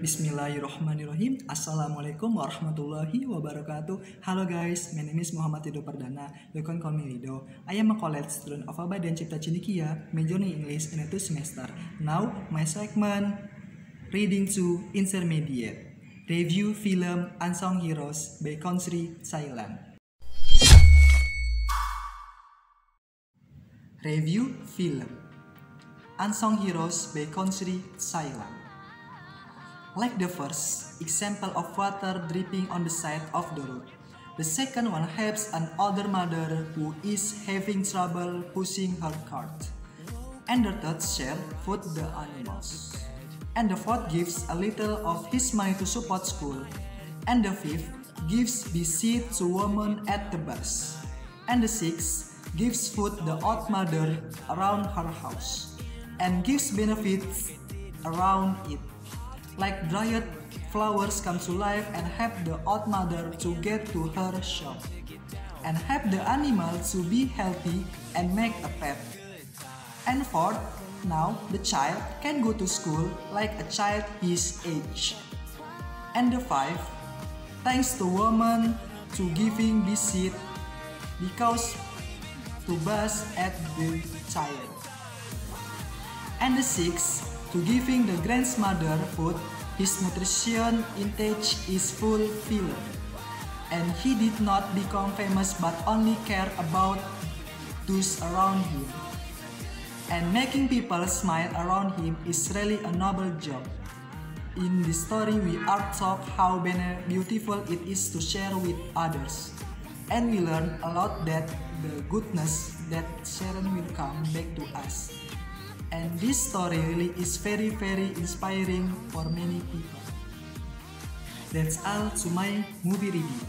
Bismillahirrahmanirrahim. Assalamualaikum warahmatullahi wabarakatuh. Hello guys, my name is Muhammad Rido Perdana You can call me Rido I am a college student of Abad dan Cipta Cendikia Major in English in a two semester. Now, my segment Reading to Intermediate. Review film Unsung Heroes by Country Thailand Review film Unsung Heroes by Country Thailand like the first example of water dripping on the side of the road. The second one helps an older mother who is having trouble pushing her cart. And the third share food the animals. And the fourth gives a little of his money to support school. And the fifth gives visit to woman at the bus. And the sixth gives food the old mother around her house. And gives benefits around it like dried flowers come to life and help the old mother to get to her shop and help the animal to be healthy and make a pet. And fourth, now the child can go to school like a child his age. And the five, thanks to woman to giving this seed because to bus at the child. And the six, to giving the grandmother food, his nutrition intake is fulfilled. And he did not become famous but only care about those around him. And making people smile around him is really a noble job. In this story, we are taught how beautiful it is to share with others. And we learn a lot that the goodness that sharing will come back to us and this story really is very very inspiring for many people. That's all to my movie review.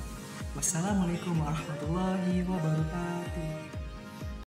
Wassalamualaikum warahmatullahi wabarakatuh.